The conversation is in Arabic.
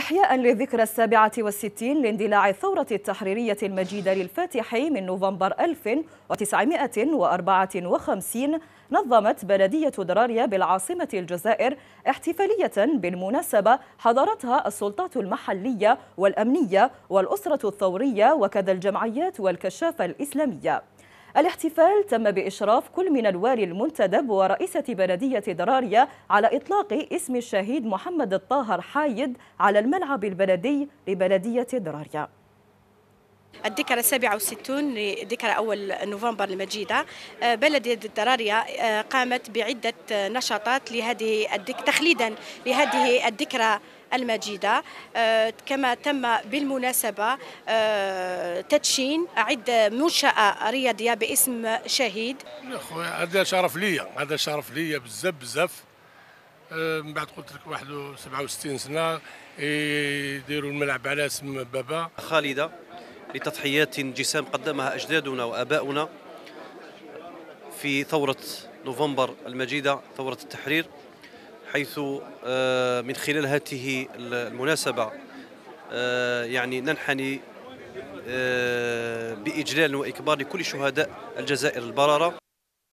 إحياء للذكرى السابعة والستين لاندلاع الثورة التحريرية المجيدة للفاتح من نوفمبر 1954 نظمت بلدية دراريا بالعاصمة الجزائر احتفالية بالمناسبة حضرتها السلطات المحلية والأمنية والأسرة الثورية وكذا الجمعيات والكشافة الإسلامية. الاحتفال تم بإشراف كل من الوالي المنتدب ورئيسة بلدية دراريا على إطلاق اسم الشهيد محمد الطاهر حايد على الملعب البلدي لبلدية دراريا. الذكرى السابعة والستون لذكرى أول نوفمبر المجيدة آه، بلدية الدرارية آه، قامت بعدة نشاطات لهذه الذكرى تخليدا لهذه الذكرى المجيدة. آه، كما تم بالمناسبة تدشين عدة منشأة رياضية باسم شهيد. هذا شرف ليا هذا شرف ليا بزاف بزاف. من بعد قلت لك واحد 67 سنة يديروا الملعب على اسم بابا. خالدة. لتضحيات جسام قدمها أجدادنا وآباؤنا في ثورة نوفمبر المجيدة ثورة التحرير حيث آه، من خلال هذه المناسبة آه، يعني ننحني آه، بإجلال وإكبار لكل شهداء الجزائر البررة.